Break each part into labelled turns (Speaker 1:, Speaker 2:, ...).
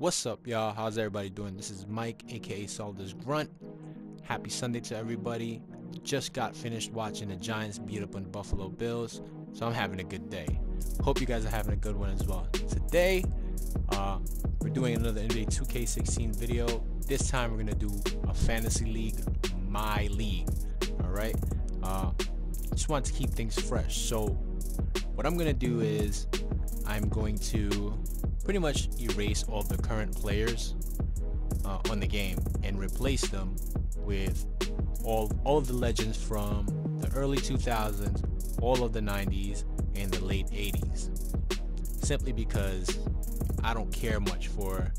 Speaker 1: What's up, y'all? How's everybody doing? This is Mike, aka Solder's Grunt. Happy Sunday to everybody. Just got finished watching the Giants beat up on the Buffalo Bills, so I'm having a good day. Hope you guys are having a good one as well. Today, uh, we're doing another NBA 2K16 video. This time, we're gonna do a fantasy league, my league. All right. Uh, just want to keep things fresh. So, what I'm gonna do is, I'm going to pretty much erase all the current players uh, on the game and replace them with all all of the legends from the early 2000s, all of the 90s, and the late 80s. Simply because I don't care much for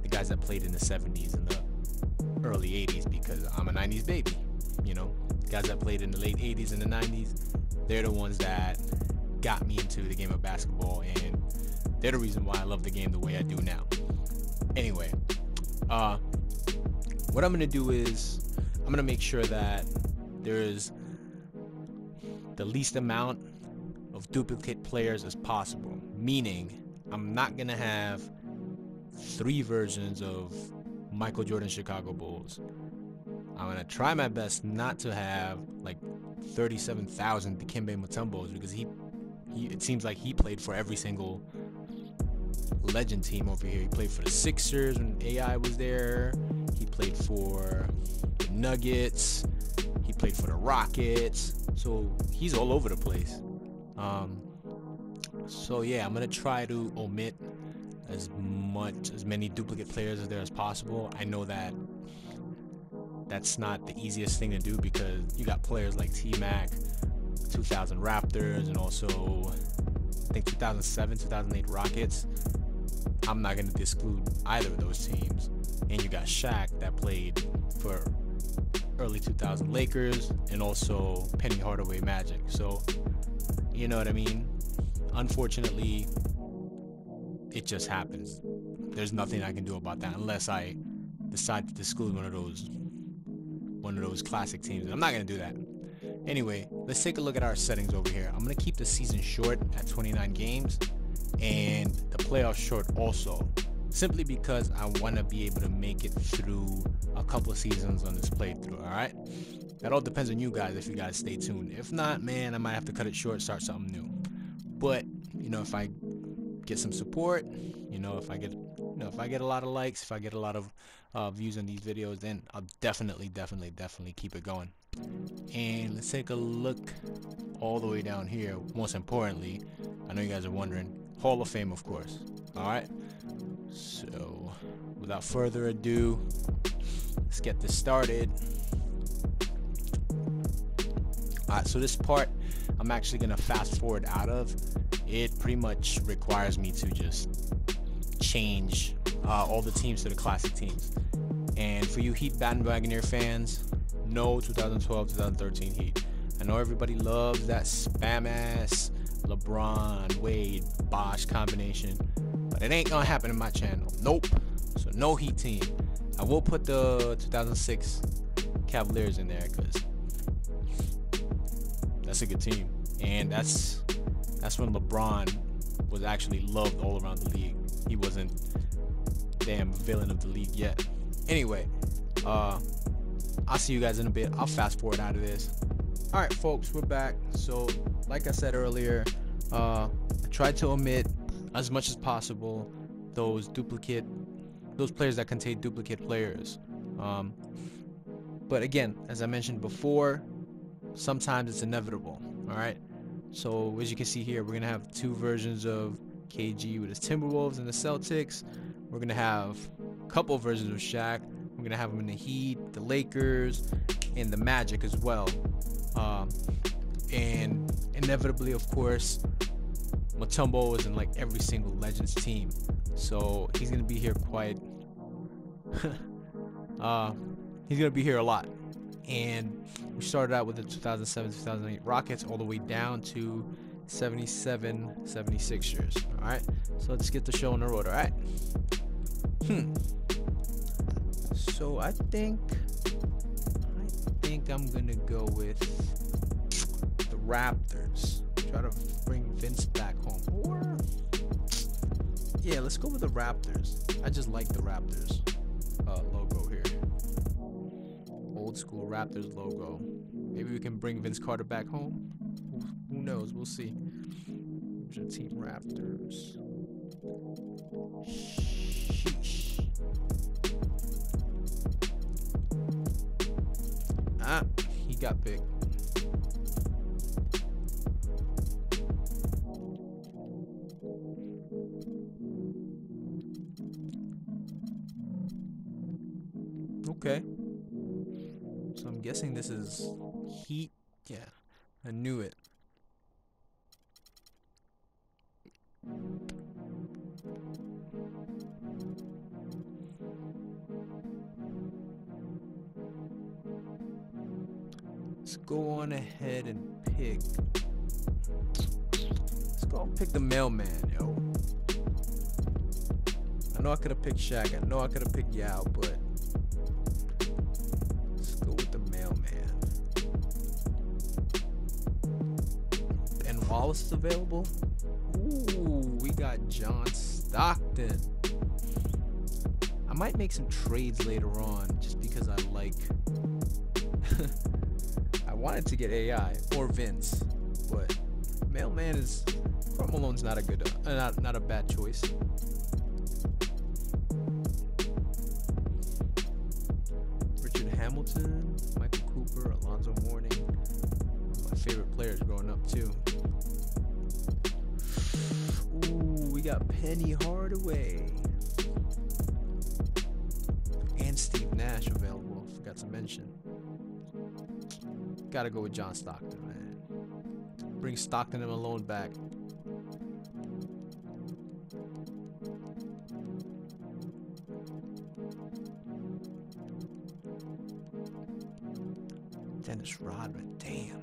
Speaker 1: the guys that played in the 70s and the early 80s because I'm a 90s baby. You know, guys that played in the late 80s and the 90s, they're the ones that got me into the game of basketball and they're the reason why I love the game the way I do now. Anyway, uh, what I'm gonna do is I'm gonna make sure that there is the least amount of duplicate players as possible. Meaning, I'm not gonna have three versions of Michael Jordan Chicago Bulls. I'm gonna try my best not to have like 37,000 Dikembe Mutombos because he, he, it seems like he played for every single legend team over here. He played for the Sixers when AI was there. He played for Nuggets. He played for the Rockets. So he's all over the place. Um, so yeah, I'm gonna try to omit as much as many duplicate players as there as possible. I know that that's not the easiest thing to do because you got players like T Mac, 2000 Raptors, and also I think 2007, 2008 Rockets. I'm not going to exclude either of those teams. And you got Shaq that played for early 2000 Lakers and also Penny Hardaway Magic. So, you know what I mean? Unfortunately, it just happens. There's nothing I can do about that unless I decide to exclude one of those one of those classic teams. And I'm not going to do that. Anyway, let's take a look at our settings over here. I'm going to keep the season short at 29 games and the playoffs short also simply because I want to be able to make it through a couple seasons on this playthrough all right? That all depends on you guys if you guys stay tuned. If not man I might have to cut it short start something new. But you know if I get some support you know if I get you know if I get a lot of likes if I get a lot of uh, views on these videos then I'll definitely definitely definitely keep it going. And let's take a look all the way down here. Most importantly I know you guys are wondering Hall of Fame, of course. All right. So, without further ado, let's get this started. All right. So this part, I'm actually gonna fast forward out of. It pretty much requires me to just change uh, all the teams to the classic teams. And for you Heat bandwagoner fans, no 2012, 2013 Heat. I know everybody loves that spam ass LeBron, Wade, Bosh combination. But it ain't gonna happen in my channel. Nope. So no Heat team. I will put the 2006 Cavaliers in there because that's a good team, and that's that's when LeBron was actually loved all around the league. He wasn't damn villain of the league yet. Anyway, uh, I'll see you guys in a bit. I'll fast forward out of this. All right, folks, we're back. So, like I said earlier, uh, I to omit as much as possible those duplicate, those players that contain duplicate players. Um, but again, as I mentioned before, sometimes it's inevitable. All right. So as you can see here, we're gonna have two versions of KG with his Timberwolves and the Celtics. We're gonna have a couple versions of Shaq. We're gonna have him in the Heat, the Lakers, and the Magic as well. Um, and inevitably, of course, Mutombo is in like every single Legends team, so he's gonna be here quite. uh, he's gonna be here a lot, and we started out with the 2007-2008 Rockets all the way down to 77 76ers. All right, so let's get the show on the road. All right. Hmm. So I think I think I'm gonna go with the Raptors. Try to bring Vince back home. Or Yeah, let's go with the Raptors. I just like the Raptors uh, logo here. Old school Raptors logo. Maybe we can bring Vince Carter back home. Who, knows? We'll see. Team Raptors. Sheesh. Ah, he got picked. This is Heat. Yeah, I knew it. Let's go on ahead and pick. Let's go pick the mailman, yo. I know I could have picked Shaq. I know I could have picked Yao, but Is available. Ooh, we got John Stockton. I might make some trades later on just because I like I wanted to get AI or Vince, but Mailman is Malone's not a good, uh, not not a bad choice. Richard Hamilton, Michael Cooper, Alonzo Mourning, favorite players growing up too. Ooh, we got Penny Hardaway and Steve Nash available. Forgot to mention. Gotta go with John Stockton, man. Bring Stockton and Malone back. Dennis Rodman, damn.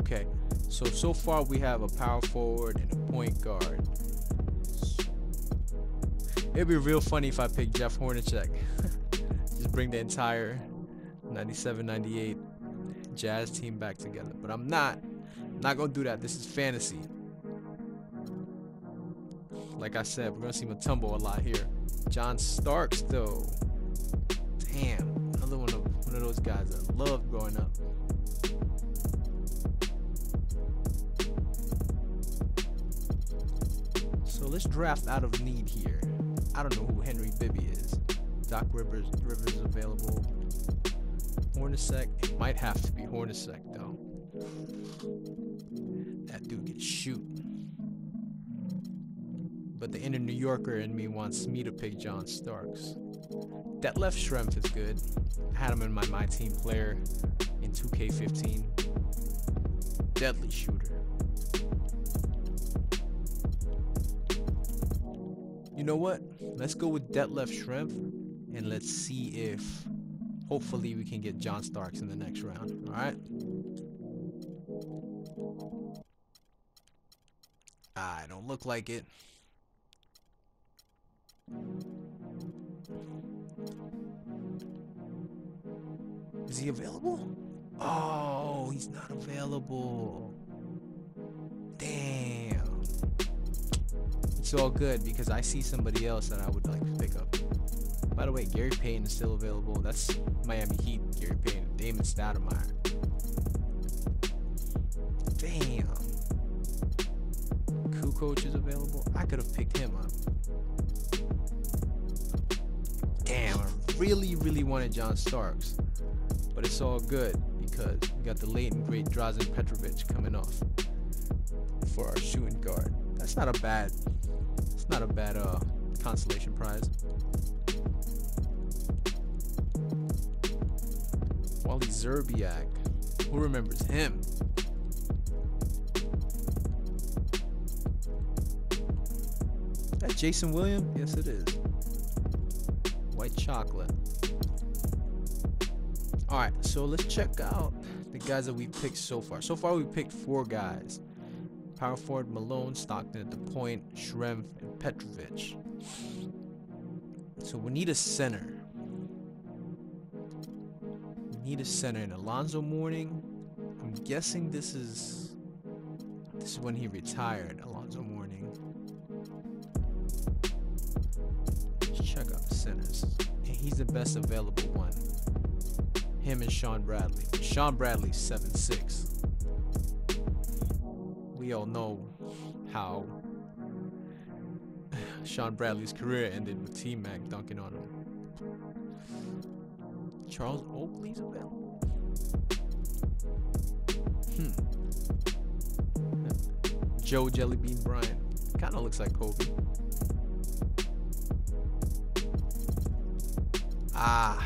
Speaker 1: Okay, so so far we have a power forward and a point guard. It'd be real funny if I picked Jeff Hornacek. Just bring the entire 97 98 Jazz team back together. But I'm not. I'm not going to do that. This is fantasy. Like I said, we're going to see Mutombo a lot here. John Starks, though. Damn. Another one of, one of those guys I loved growing up. So let's draft out of need here. I don't know who Henry Bibby is. Doc Rivers Rivers available. Hornacek. It might have to be Hornacek though. That dude can shoot. But the inner New Yorker in me wants me to pick John Starks. Detlef Schrempf is good. I had him in my my team player in 2K15. Deadly shooter. You know what? Let's go with Detlef Schrempf and let's see if hopefully we can get John Starks in the next round. All right. Ah, I don't look like it. Is he available? Oh, he's not available. Damn. It's all good because I see somebody else that I would like to pick up. By the way, Gary Payton is still available. That's Miami Heat, Gary Payton, Damon Stoudemire. Damn. Kukoc is available. I could have picked him up. Damn, I really, really wanted John Starks. But it's all good because we got the late and great Drazen Petrovic coming off for our shooting guard. That's not a bad, it's not a bad uh, consolation prize. Wally Szczerbiak. Who remembers him? That Jason Williams? Yes, it is. White chocolate. All right, so let's check out the guys that we picked so far. So far, we picked four guys: Power forward Malone, Stockton at the point, Schrempf, and Petrovic. So we need a center we need a center in Alonzo Mourning. I'm guessing this is This is when he retired, Alonzo Mourning. Let's check out the centers. And he's the best available one. Him and Shawn Bradley. Shawn Bradley, seven six. We all know how Shawn Bradley's career ended with T Mac dunking on him. Charles Oakley's available. Hmm. Joe Jellybean Bryant. Kind of looks like Kobe. Ah,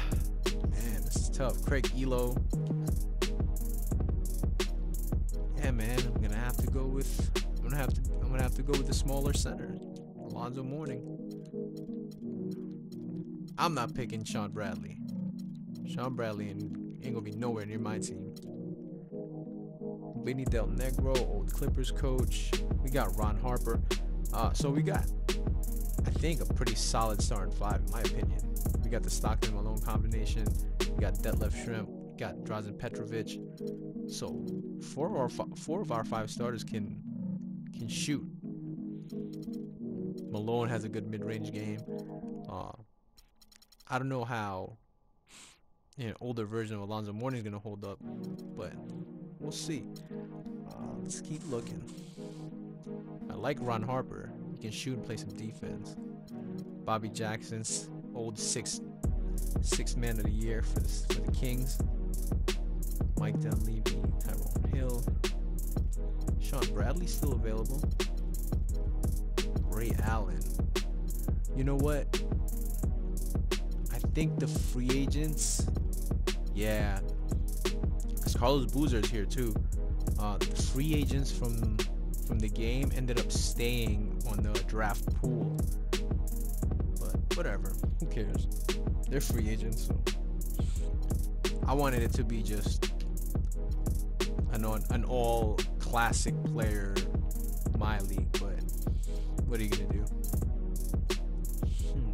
Speaker 1: tough. Craig Ehlo. Yeah, man, I'm gonna have to go with. I'm gonna have to. I'm gonna have to go with the smaller center, Alonzo Mourning. I'm not picking Shawn Bradley. Shawn Bradley ain't, ain't gonna be nowhere near my team. Vinny Del Negro, old Clippers coach. We got Ron Harper. Uh, so we got, I think, a pretty solid starting five, in my opinion. We got the Stockton Malone combination. Got Detlef Schrempf, got Drazen Petrovic. So four our four of our five starters can can shoot. Malone has a good mid-range game. Uh, I don't know how an older version of Alonzo Mourning is gonna hold up, but we'll see. Uh, let's keep looking. I like Ron Harper. He can shoot and play some defense. Bobby Jackson's old six six man of the year for the for the Kings. Mike Dunleavy, Tyrone Hill, Shawn Bradley still available. Ray Allen. You know what? I think the free agents, yeah, because Carlos Boozer is here too. Uh, the free agents from from the game ended up staying on the draft pool. But whatever, who cares? They're free agents, so I wanted it to be just an an all classic player my league, but what are you gonna do? Hmm.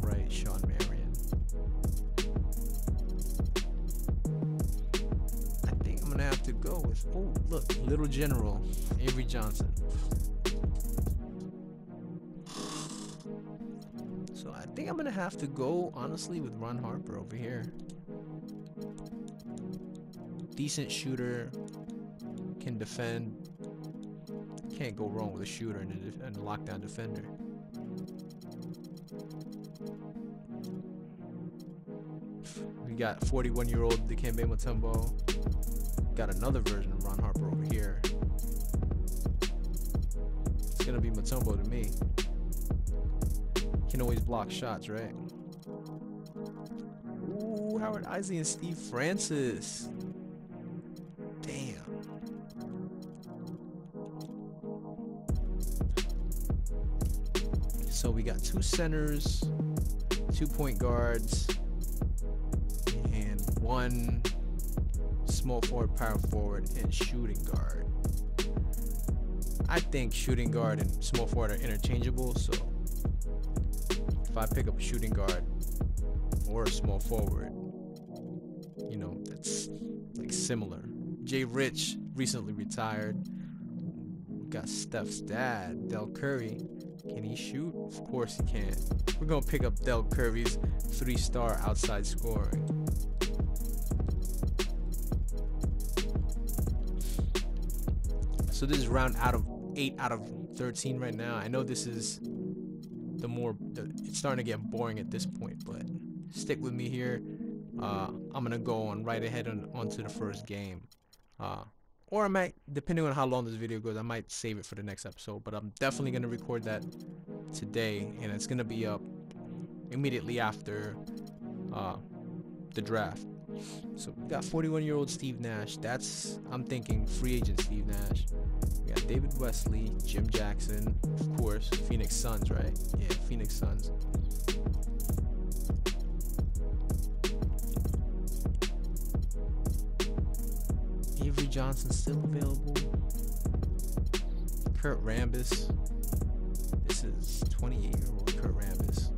Speaker 1: Wright, Shawn Marion. I think I'm gonna have to go with oh look, Little General, Avery Johnson. I'm gonna have to go honestly with Ron Harper over here. Decent shooter, can defend. Can't go wrong with a shooter and a, and a lockdown defender. We got 41 year old Dikembe Mutombo. Got another version of Ron Harper over here. It's gonna be Mutombo to me. Can always block shots, right? Ooh, Howard Eisley and Steve Francis. Damn. So we got two centers, two point guards, and one small forward, power forward, and shooting guard. I think shooting guard and small forward are interchangeable, so if I pick up a shooting guard or a small forward, you know, that's like similar. Jay Rich recently retired. We got Steph's dad, Del Curry. Can he shoot? Of course he can. We're gonna pick up Del Curry's three-star outside scoring. So this is round out of eight out of 13 right now. I know this is the more the, it's starting to get boring at this point, but stick with me here. Uh, I'm gonna go on right ahead on onto the first game. Uh, or I might, depending on how long this video goes, I might save it for the next episode. But I'm definitely gonna record that today, and it's gonna be up immediately after uh, the draft. So we got 41 year old Steve Nash. That's I'm thinking free agent Steve Nash. We got David Wesley, Jim Jackson, course, Phoenix Suns, right? Yeah, Phoenix Suns. Avery Johnson still available. Kurt Rambis. This is 28 year old Kurt Rambis.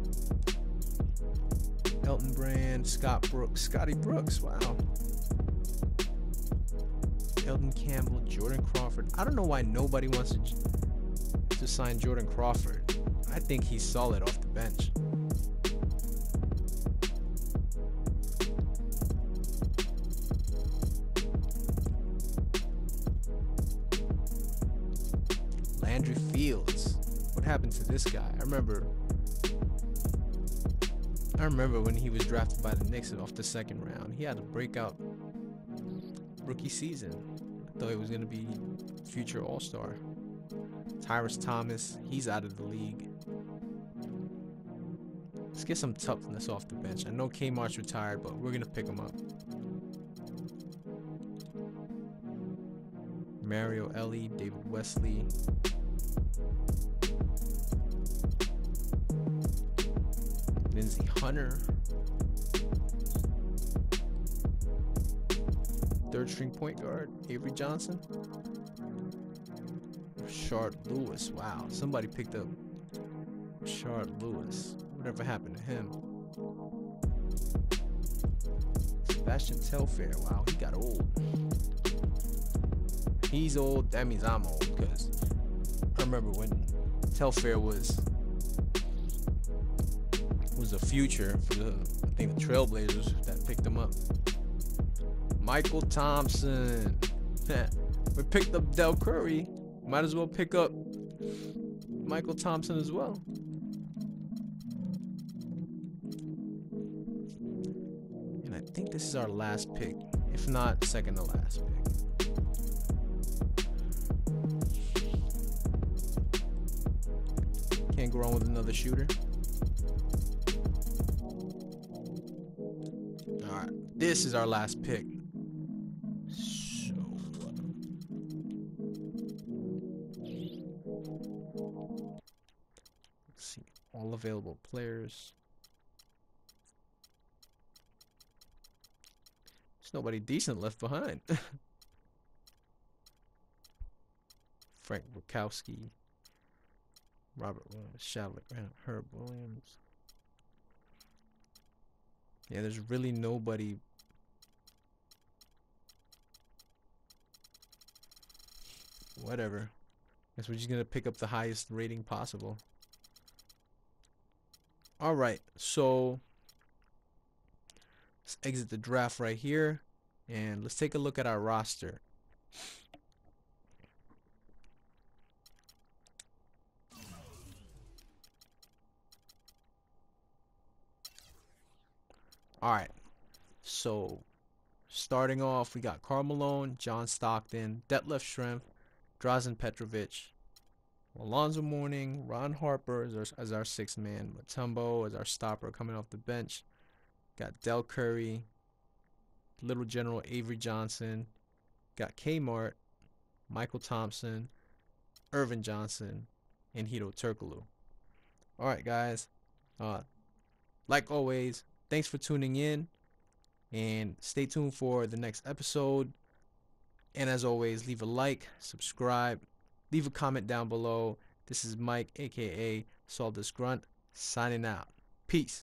Speaker 1: Elton Brand, Scott Brooks, Scotty Brooks, wow. Elden Campbell, Jordan Crawford. I don't know why nobody wants to, to sign Jordan Crawford. I think he's solid off the bench. Landry Fields. What happened to this guy? I remember I remember when he was drafted by the Knicks off the second round. He had a breakout rookie season. I thought he was gonna be future All Star. Tyrus Thomas, he's out of the league. Let's get some toughness off the bench. I know Kmart's retired, but we're gonna pick him up. Mario Elie, David Wesley. Lindsey Hunter. Third string point guard, Avery Johnson. Rashard Lewis. Wow, somebody picked up Rashard Lewis. Whatever happened to him? Sebastian Telfair. Wow, he got old. He's old. That means I'm old because I remember when Telfair was was a future for the I think the Trailblazers that picked him up. Michael Thompson. we picked up Del Curry. Might as well pick up Michael Thompson as well. And I think this is our last pick, if not second to last pick. Can't go wrong with another shooter. Alright, this is our last pick. Available players. There's nobody decent left behind. Frank Rukowski, Robert Williams, Shavlik, Herb Williams. Yeah, there's really nobody. Whatever. Guess we're just gonna pick up the highest rating possible. Alright, so let's exit the draft right here and let's take a look at our roster. All right. So starting off, we got Karl Malone, John Stockton, Detlef Schrempf, Drazen Petrovic, Alonzo Mourning, Ron Harper as our, as our sixth man, Mutombo as our stopper coming off the bench. Got Del Curry, Little General Avery Johnson, got Kmart, Michael Thompson, Irvin Johnson, and Hedo Turkoglu. All right, guys. Uh, like always, thanks for tuning in and stay tuned for the next episode and as always leave a like subscribe leave a comment down below. This is mike aka Saldus grunt signing out. Peace